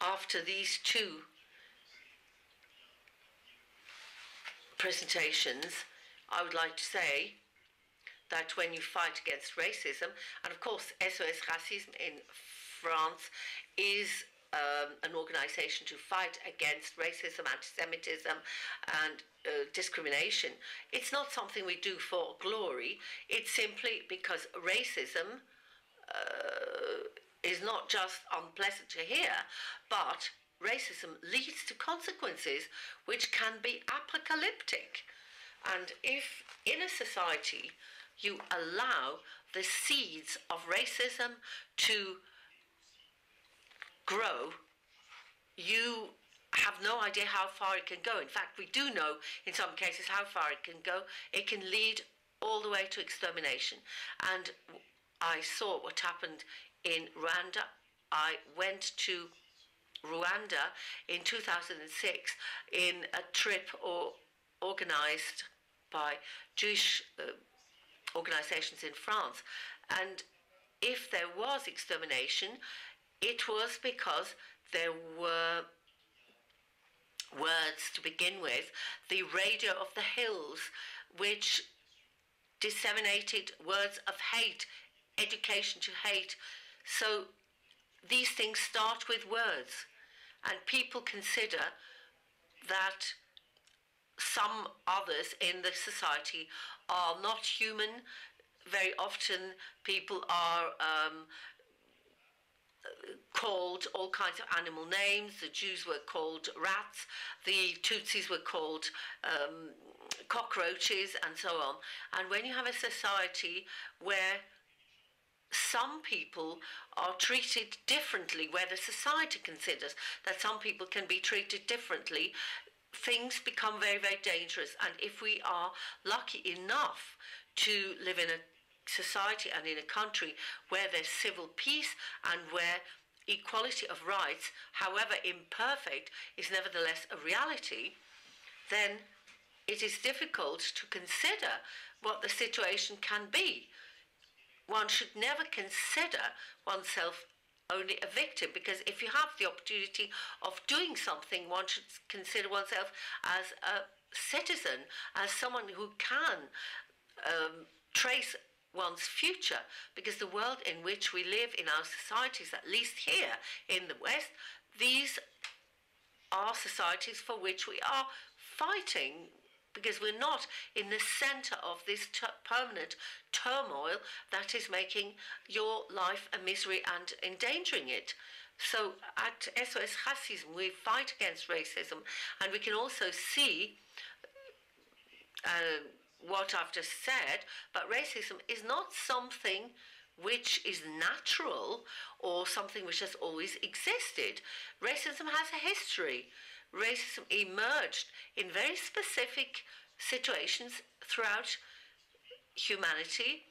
after these two presentations, I would like to say that when you fight against racism, and of course SOS Racisme in France is um, an organization to fight against racism, anti-Semitism, and uh, discrimination. It's not something we do for glory. It's simply because racism uh, is not just unpleasant to hear, but racism leads to consequences which can be apocalyptic. And if in a society you allow the seeds of racism to grow, you have no idea how far it can go. In fact, we do know in some cases how far it can go. It can lead all the way to extermination. And I saw what happened in Rwanda. I went to Rwanda in 2006 in a trip or organized by Jewish uh, organizations in France. And if there was extermination, it was because there were words to begin with, the radio of the hills, which disseminated words of hate, education to hate. So these things start with words, and people consider that some others in the society are not human. Very often, people are um, called all kinds of animal names. The Jews were called rats. The Tutsis were called um, cockroaches, and so on. And when you have a society where some people are treated differently, where the society considers that some people can be treated differently, things become very, very dangerous. And if we are lucky enough to live in a society and in a country where there's civil peace and where equality of rights, however imperfect, is nevertheless a reality, then it is difficult to consider what the situation can be. One should never consider oneself only a victim because if you have the opportunity of doing something, one should consider oneself as a citizen, as someone who can um, trace one's future because the world in which we live in our societies, at least here in the West, these are societies for which we are fighting because we're not in the center of this permanent turmoil that is making your life a misery and endangering it. So at SOS Racisme, we fight against racism, and we can also see. Uh, what I've just said, but racism is not something which is natural or something which has always existed. Racism has a history. Racism emerged in very specific situations throughout humanity.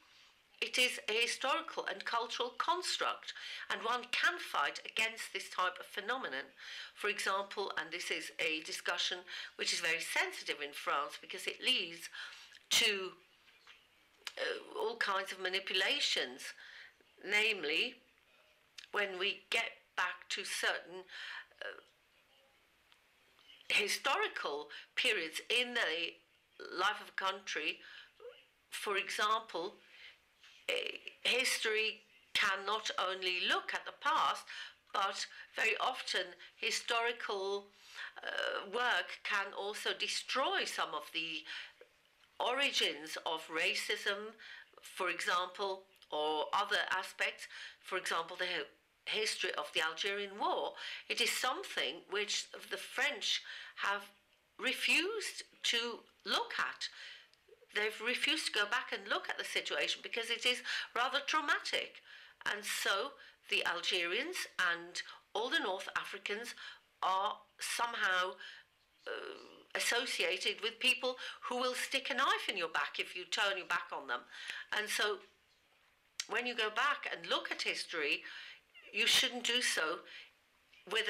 It is a historical and cultural construct, and one can fight against this type of phenomenon. For example, and this is a discussion which is very sensitive in France because it leads to uh, all kinds of manipulations, namely when we get back to certain uh, historical periods in the life of a country. For example, uh, history can not only look at the past, but very often historical uh, work can also destroy some of the origins of racism, for example, or other aspects, for example, the history of the Algerian War, it is something which the French have refused to look at. They've refused to go back and look at the situation because it is rather traumatic. And so the Algerians and all the North Africans are somehow uh, associated with people who will stick a knife in your back if you turn your back on them. And so when you go back and look at history, you shouldn't do so with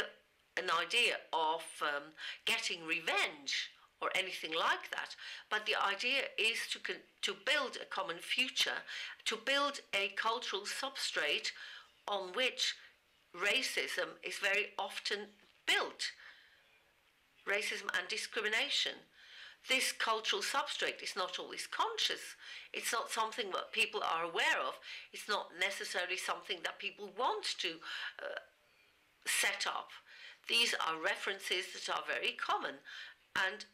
an idea of um, getting revenge or anything like that. But the idea is to, to build a common future, to build a cultural substrate on which racism is very often built. Racism and discrimination. This cultural substrate is not always conscious. It's not something that people are aware of. It's not necessarily something that people want to uh, set up. These are references that are very common and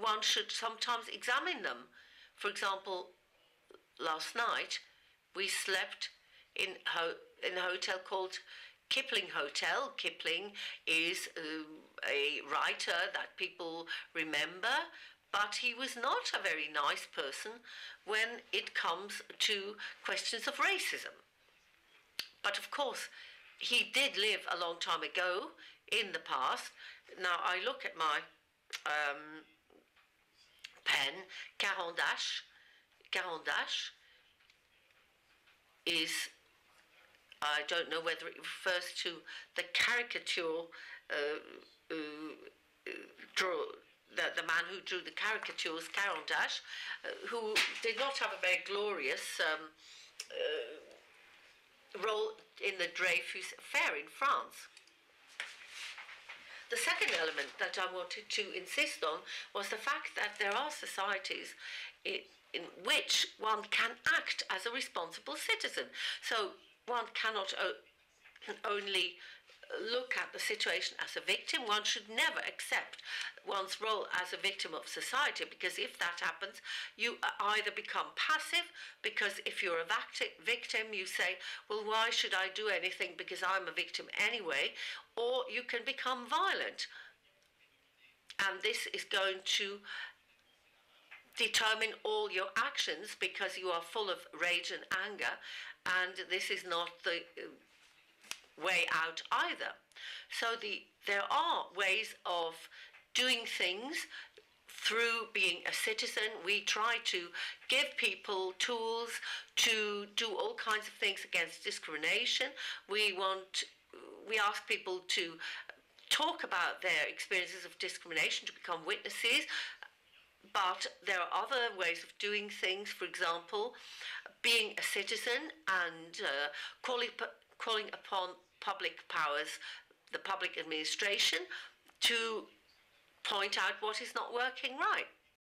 one should sometimes examine them. For example, last night we slept in, ho- in a hotel called Kipling Hotel. Kipling is uh, a writer that people remember, but he was not a very nice person when it comes to questions of racism. But of course, he did live a long time ago in the past. Now I look at my um, pen, Caran d'Ache. Caran d'Ache is, I don't know whether it refers to the caricature uh, uh, draw, the, the man who drew the caricatures, Caran d'Ache, uh, who did not have a very glorious um, uh, role in the Dreyfus affair in France. The second element that I wanted to insist on was the fact that there are societies in, in which one can act as a responsible citizen. So one cannot only look at the situation as a victim. One should never accept one's role as a victim of society because if that happens, you either become passive because if you're a victim, you say, well, why should I do anything because I'm a victim anyway? Or you can become violent. And this is going to determine all your actions because you are full of rage and anger, and this is not the way out either. So the there are ways of doing things through being a citizen. We try to give people tools to do all kinds of things against discrimination. We want we ask people to talk about their experiences of discrimination to become witnesses. But there are other ways of doing things, for example, being a citizen and uh, calling, calling upon public powers, the public administration, to point out what is not working right.